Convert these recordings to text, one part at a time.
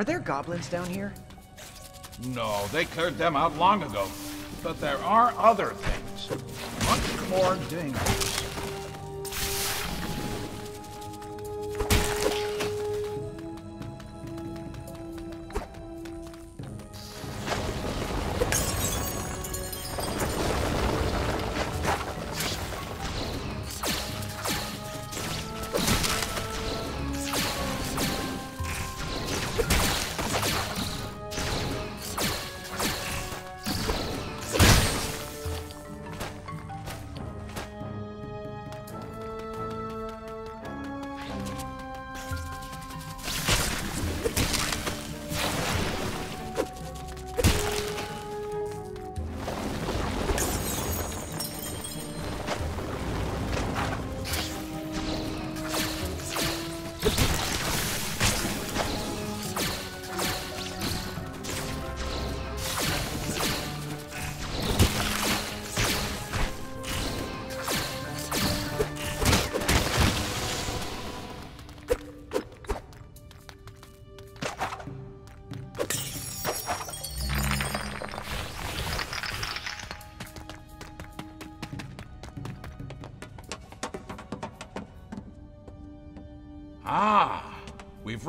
Are there goblins down here? No, they cleared them out long ago. But there are other things. Much more dangerous.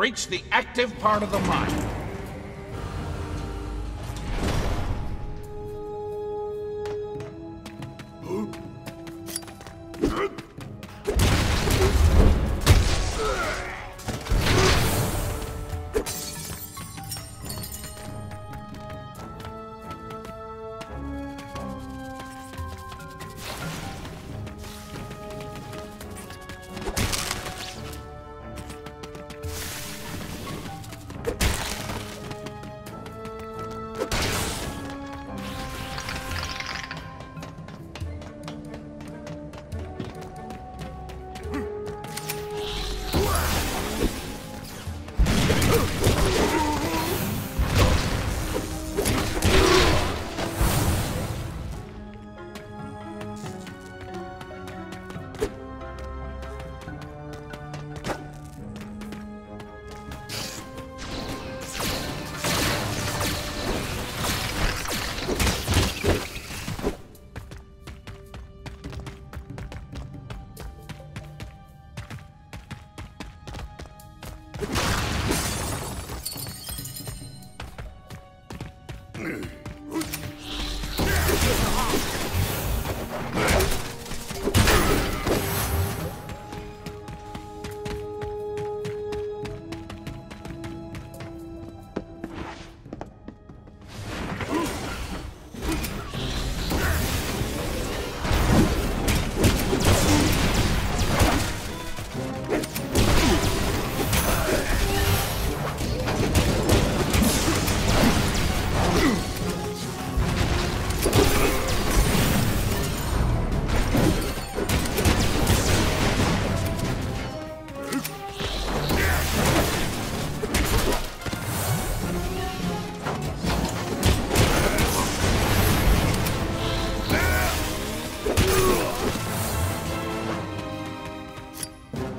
We've the active part of the mine.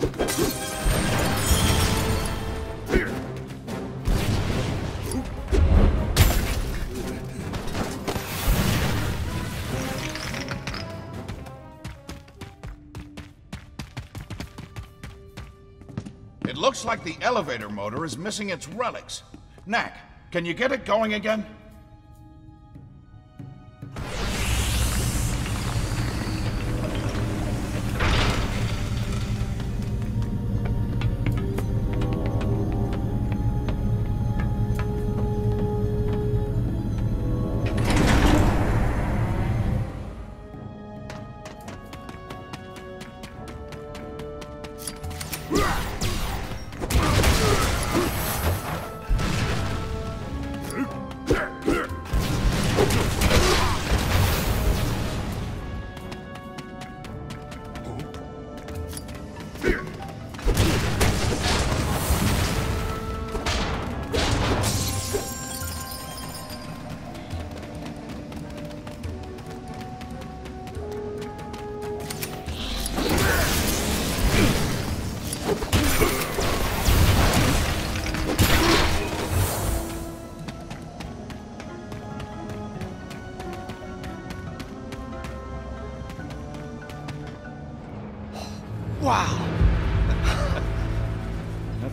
It looks like the elevator motor is missing its relics. Knack, can you get it going again?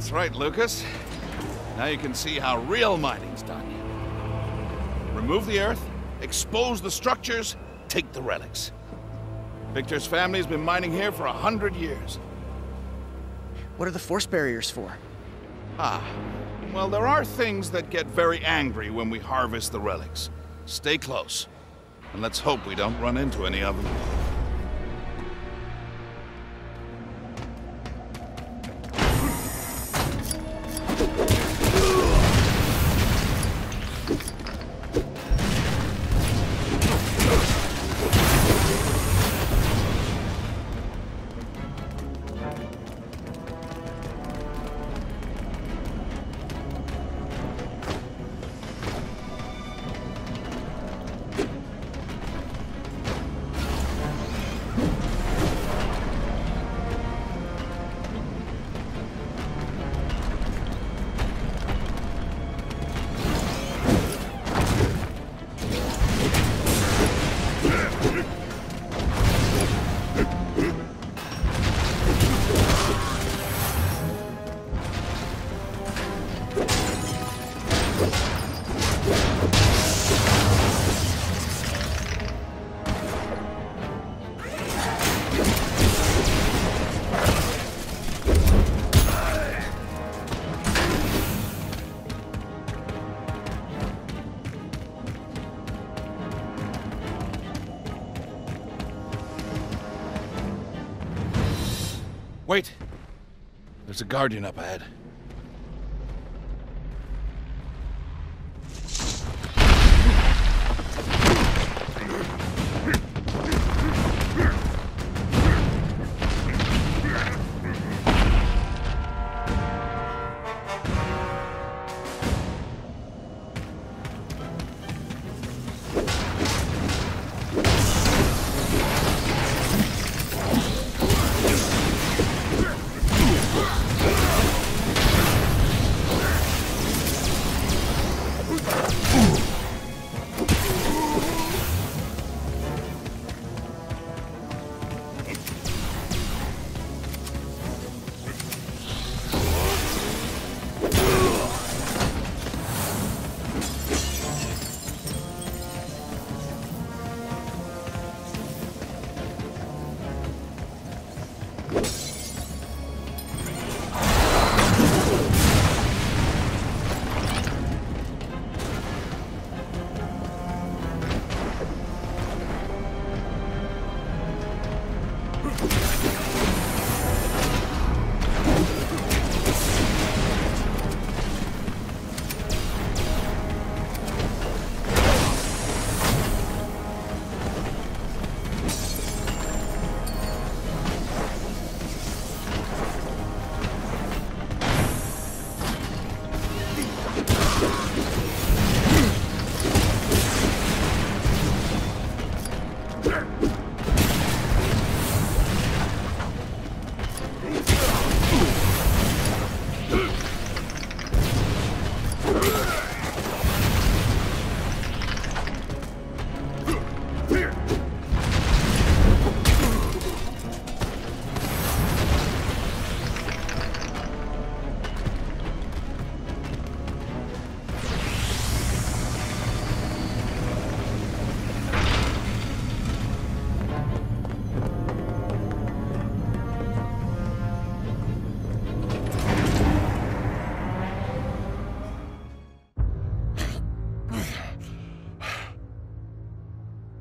That's right, Lucas. Now you can see how real mining's done. Remove the earth, expose the structures, take the relics. Victor's family's been mining here for a hundred years. What are the force barriers for? Ah, well, there are things that get very angry when we harvest the relics. Stay close, and let's hope we don't run into any of them. There's a Guardian up ahead.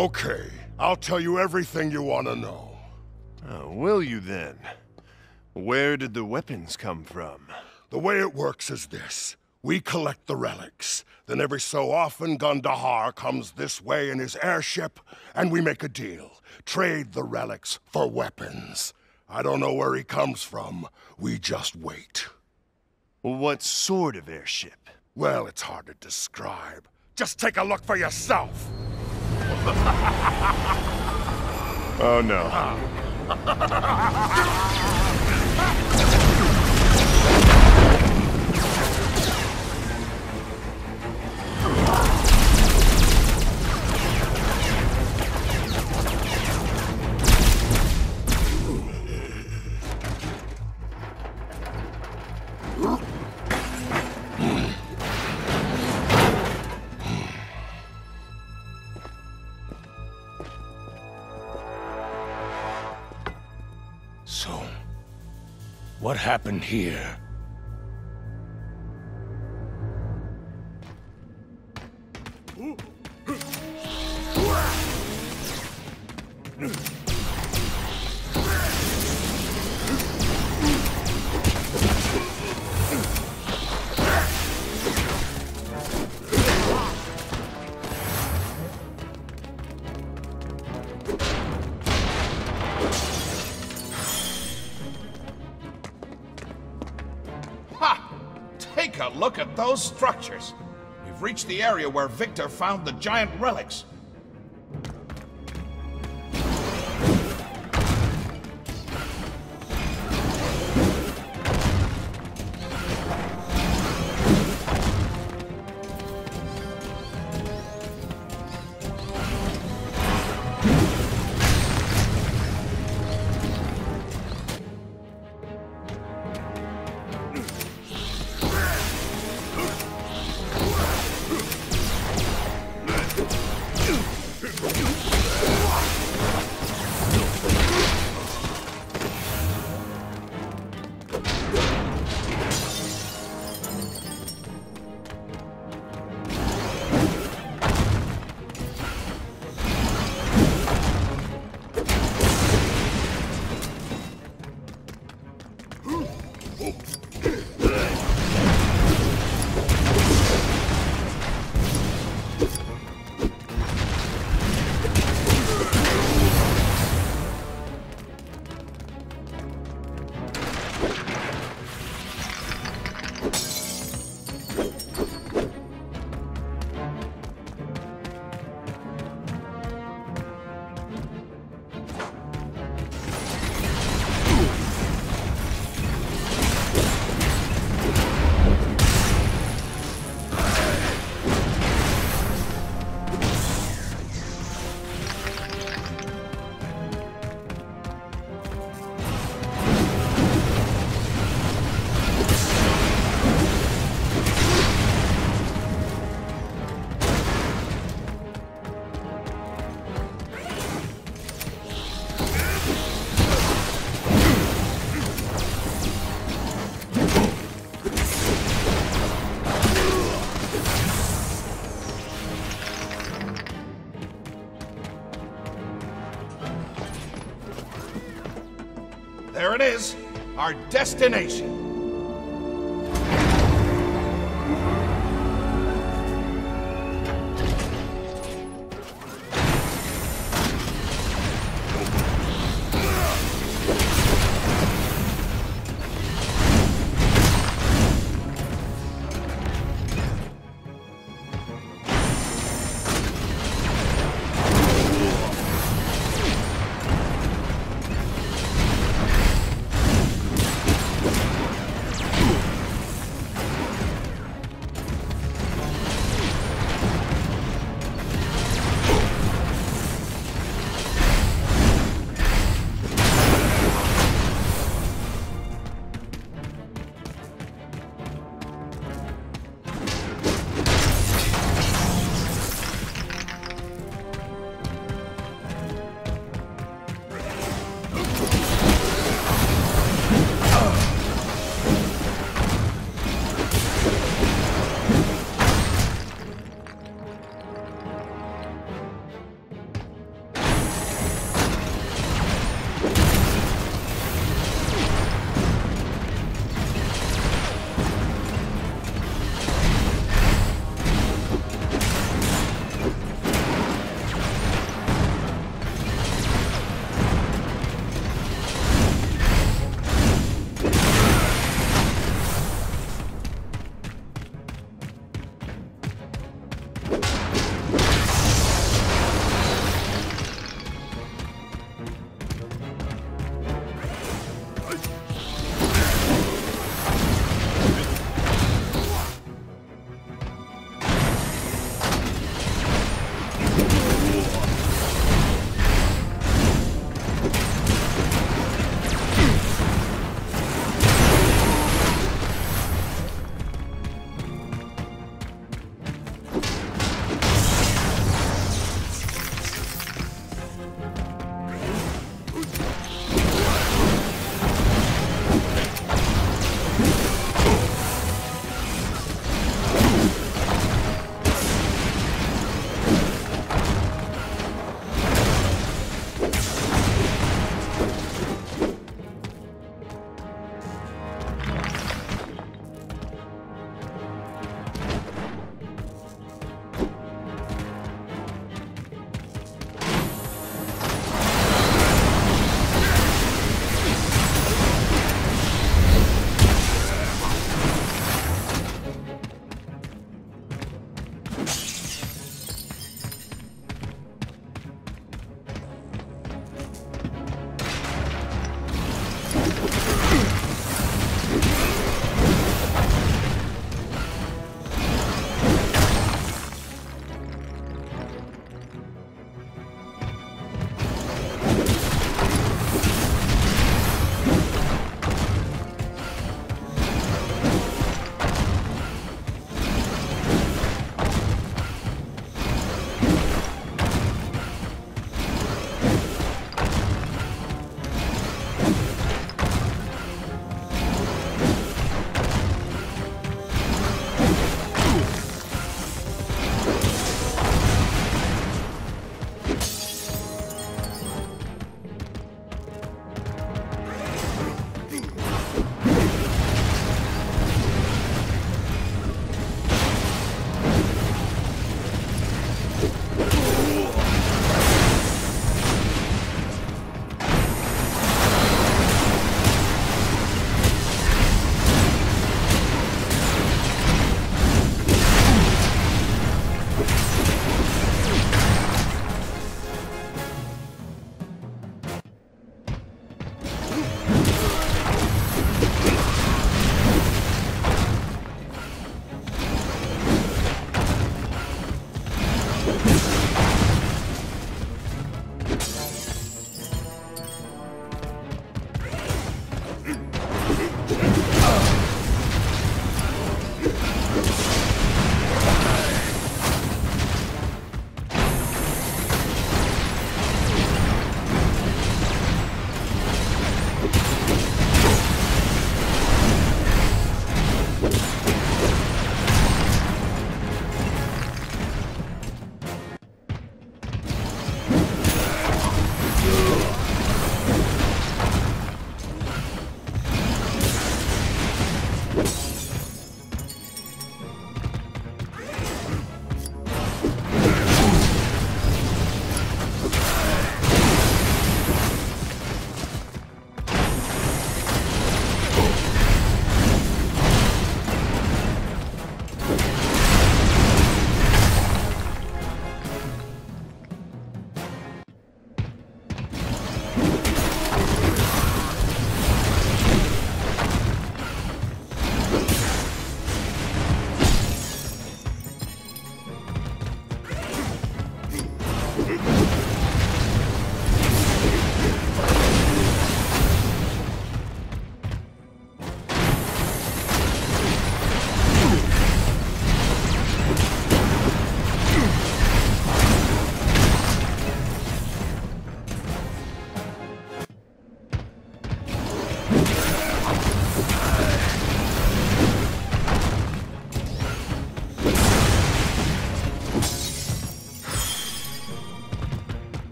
Okay, I'll tell you everything you want to know. Oh, will you then? Where did the weapons come from? The way it works is this. We collect the relics. Then every so often, Gundahar comes this way in his airship, and we make a deal. Trade the relics for weapons. I don't know where he comes from. We just wait. What sort of airship? Well, it's hard to describe. Just take a look for yourself. Oh no. What happened here? Area where Victor found the giant relics. It is, our destination.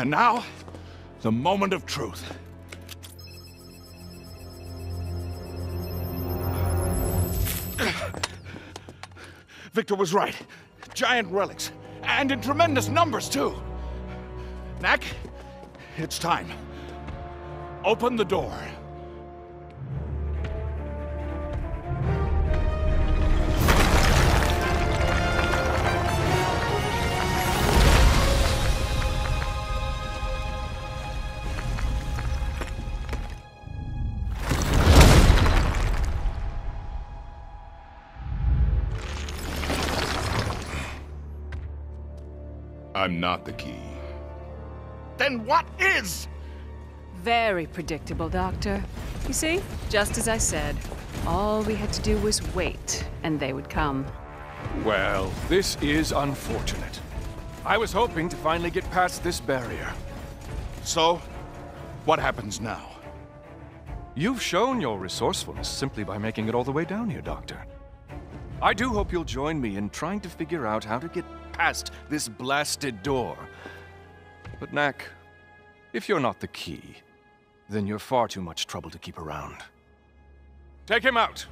And now, the moment of truth. Victor was right. Giant relics. And in tremendous numbers, too. Knack, it's time. Open the door. Not the key. Then what is? Very predictable, Doctor. You see, just as I said, all we had to do was wait, and they would come. Well, this is unfortunate. I was hoping to finally get past this barrier. So, what happens now? You've shown your resourcefulness simply by making it all the way down here, Doctor. I do hope you'll join me in trying to figure out how to get past this blasted door. But, Knack, if you're not the key, then you're far too much trouble to keep around. Take him out!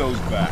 Those back.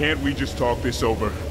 Can't we just talk this over?